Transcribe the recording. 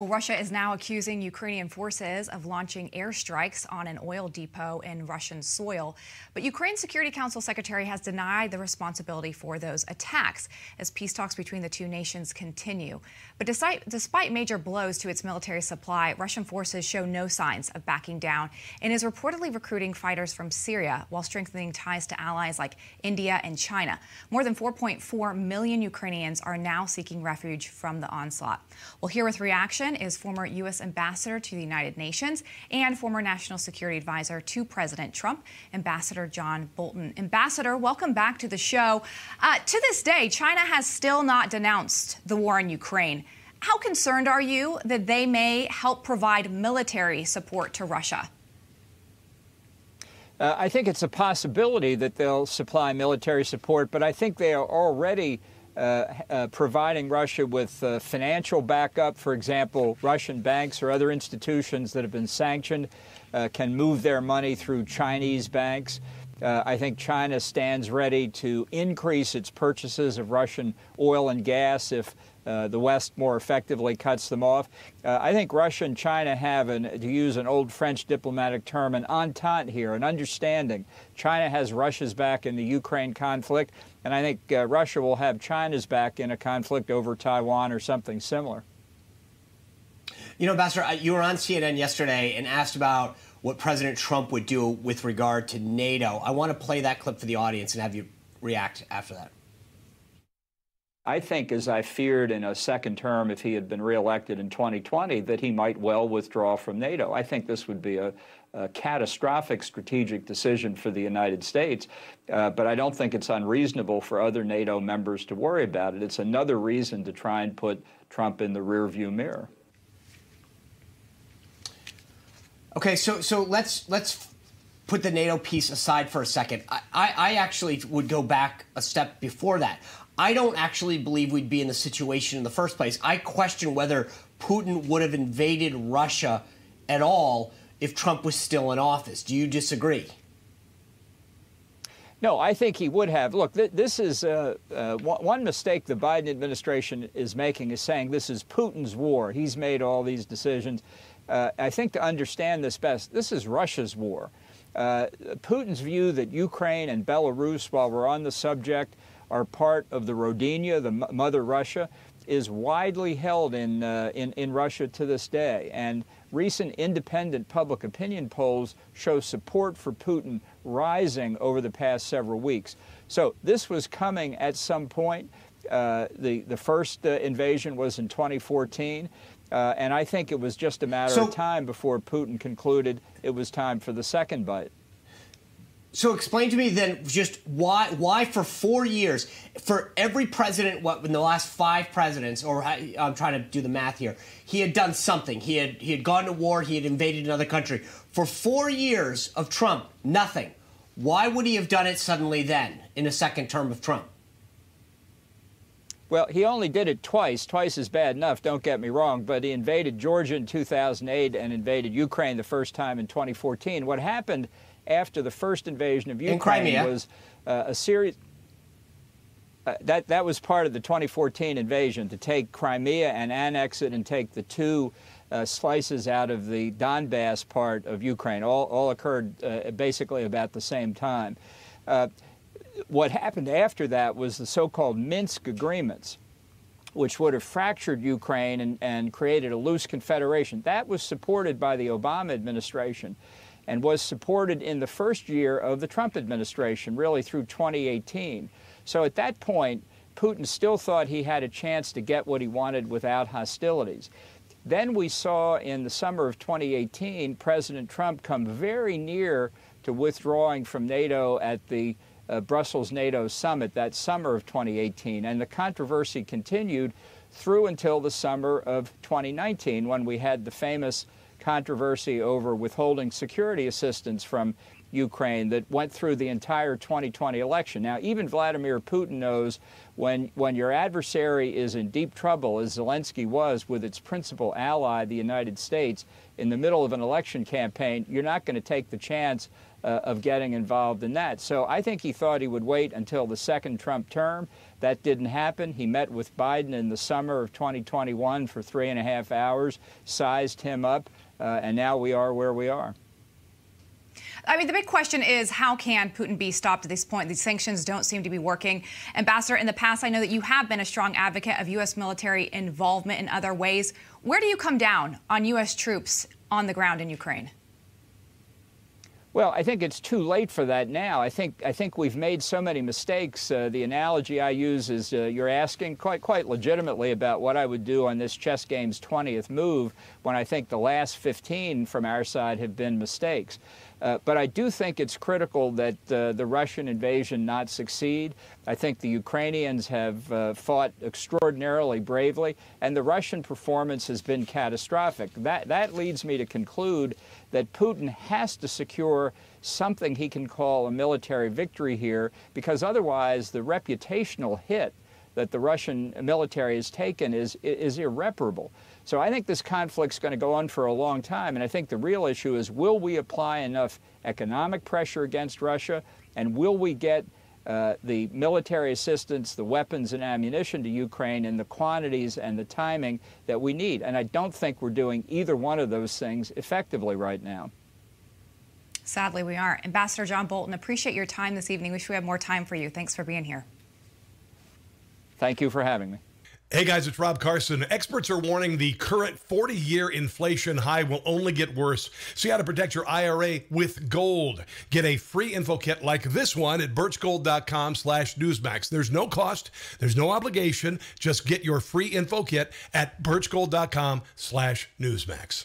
Well, Russia is now accusing Ukrainian forces of launching airstrikes on an oil depot in Russian soil. But Ukraine's Security Council secretary has denied the responsibility for those attacks as peace talks between the two nations continue. But despite, despite major blows to its military supply, Russian forces show no signs of backing down and is reportedly recruiting fighters from Syria while strengthening ties to allies like India and China. More than 4.4 million Ukrainians are now seeking refuge from the onslaught. Well, here with reaction is former U.S. Ambassador to the United Nations and former National Security Advisor to President Trump, Ambassador John Bolton. Ambassador, welcome back to the show. Uh, to this day, China has still not denounced the war in Ukraine. How concerned are you that they may help provide military support to Russia? Uh, I think it's a possibility that they'll supply military support, but I think they are already providing Russia with uh, financial backup. For example, Russian banks or other institutions that have been sanctioned uh, can move their money through Chinese banks. Uh, I think China stands ready to increase its purchases of Russian oil and gas if uh, the West more effectively cuts them off. Uh, I think Russia and China have, an, to use an old French diplomatic term, an entente here, an understanding. China has Russia's back in the Ukraine conflict, and I think uh, Russia will have China's back in a conflict over Taiwan or something similar. You know, Ambassador, you were on CNN yesterday and asked about what President Trump would do with regard to NATO. I want to play that clip for the audience and have you react after that. I think, as I feared in a second term if he had been reelected in 2020, that he might well withdraw from NATO. I think this would be a, a catastrophic strategic decision for the United States, uh, but I don't think it's unreasonable for other NATO members to worry about it. It's another reason to try and put Trump in the rearview mirror. Okay, so so let's let's put the NATO piece aside for a second. I, I, I actually would go back a step before that. I don't actually believe we'd be in the situation in the first place. I question whether Putin would have invaded Russia at all if Trump was still in office. Do you disagree? No, I think he would have. Look, th this is uh, uh, one mistake the Biden administration is making is saying this is Putin's war. He's made all these decisions. Uh, I think to understand this best, this is Russia's war. Uh, Putin's view that Ukraine and Belarus, while we're on the subject, are part of the Rodina, the mother Russia, is widely held in, uh, in, in Russia to this day. And recent independent public opinion polls show support for Putin rising over the past several weeks. So this was coming at some point. Uh, the, the first uh, invasion was in 2014. Uh, and I think it was just a matter so, of time before Putin concluded it was time for the second bite. So explain to me then just why why for four years for every president what in the last five presidents or I'm trying to do the math here he had done something he had he had gone to war he had invaded another country for four years of Trump nothing why would he have done it suddenly then in a second term of Trump well, he only did it twice. Twice is bad enough, don't get me wrong, but he invaded Georgia in 2008 and invaded Ukraine the first time in 2014. What happened after the first invasion of Ukraine was uh, a series. Uh, that that was part of the 2014 invasion to take Crimea and annex it and take the two uh, slices out of the Donbass part of Ukraine. All all occurred uh, basically about the same time. Uh, what happened after that was the so-called Minsk agreements which would have fractured Ukraine and, and created a loose confederation. That was supported by the Obama administration and was supported in the first year of the Trump administration, really through 2018. So at that point, Putin still thought he had a chance to get what he wanted without hostilities. Then we saw in the summer of 2018 President Trump come very near to withdrawing from NATO at the uh, Brussels NATO summit that summer of 2018, and the controversy continued through until the summer of 2019 when we had the famous controversy over withholding security assistance from Ukraine that went through the entire 2020 election. Now, even Vladimir Putin knows when, when your adversary is in deep trouble, as Zelensky was with its principal ally, the United States, in the middle of an election campaign, you're not going to take the chance uh, of getting involved in that. So I think he thought he would wait until the second Trump term. That didn't happen. He met with Biden in the summer of 2021 for three and a half hours, sized him up, uh, and now we are where we are. I mean, the big question is how can Putin be stopped at this point? These sanctions don't seem to be working. Ambassador, in the past, I know that you have been a strong advocate of U.S. military involvement in other ways. Where do you come down on U.S. troops on the ground in Ukraine? Well, I think it's too late for that now. I think I think we've made so many mistakes. Uh, the analogy I use is uh, you're asking quite quite legitimately about what I would do on this chess game's 20th move when I think the last 15 from our side have been mistakes. Uh, but I do think it's critical that uh, the Russian invasion not succeed. I think the Ukrainians have uh, fought extraordinarily bravely, and the Russian performance has been catastrophic. That, that leads me to conclude that Putin has to secure something he can call a military victory here, because otherwise the reputational hit that the Russian military has taken is, is irreparable. So I think this conflict's going to go on for a long time. And I think the real issue is will we apply enough economic pressure against Russia? And will we get uh, the military assistance, the weapons and ammunition to Ukraine in the quantities and the timing that we need? And I don't think we're doing either one of those things effectively right now. Sadly, we aren't. Ambassador John Bolton, appreciate your time this evening. Wish we had more time for you. Thanks for being here. Thank you for having me. Hey guys, it's Rob Carson. Experts are warning the current 40 year inflation high will only get worse. See how to protect your IRA with gold. Get a free info kit like this one at birchgold.com slash newsmax. There's no cost, there's no obligation. Just get your free info kit at birchgold.com slash newsmax.